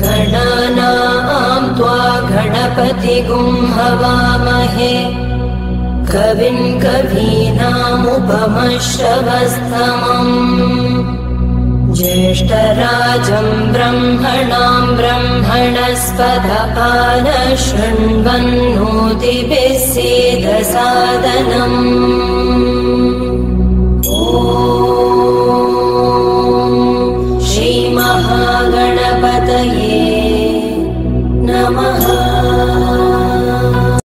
गणानाम् त्वा गणपतिगुं हवामहे। कविन् कवीनामुपमश्रवस्तमम्। ज्येष्ठराजम् ब्रह्मणाम् ब्रह्मणस्पदपान शृण्वन्नोतिभिः सीदसादनम्। ओ श्रीमहाग